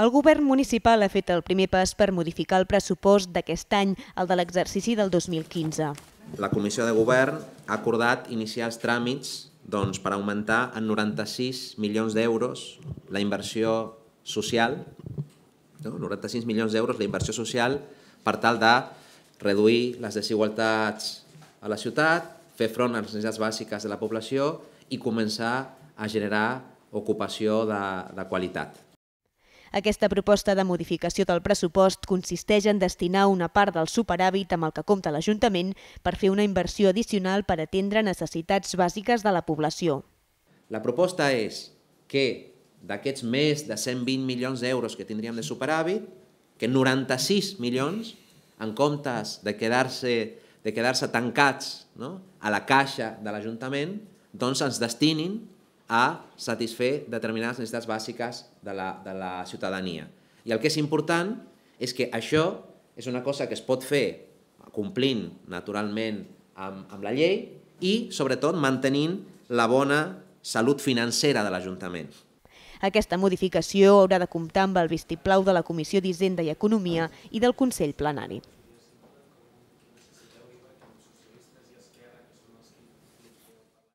El govern municipal ha fet el primer pas per modificar el pressupost d'aquest any, el de l'exercici del 2015. La Comissió de Govern ha acordat iniciar els tràmits doncs, per augmentar en 96 milions d'euros la inversió social, no? 96 milions d'euros la inversió social per tal de reduir les desigualtats a la ciutat, fer front a les necessitats bàsiques de la població i començar a generar ocupació de, de qualitat. Aquesta proposta de modificació del pressupost consisteix en destinar una part del superàvit amb el que compta l'Ajuntament per fer una inversió addicional per atendre necessitats bàsiques de la població. La proposta és que d'aquests més de 120 milions d'euros que tindríem de superàvit, que 96 milions, en comptes de quedar-se de quedar-se tancats no? a la caixa de l'Ajuntament, doncs ens destinin a satisfer determinades necessitats bàsiques de la, de la ciutadania. I el que és important és que això és una cosa que es pot fer complint naturalment amb, amb la llei i, sobretot, mantenint la bona salut financera de l'Ajuntament. Aquesta modificació haurà de comptar amb el vistiplau de la Comissió d'Hisenda i Economia i del Consell Plenari.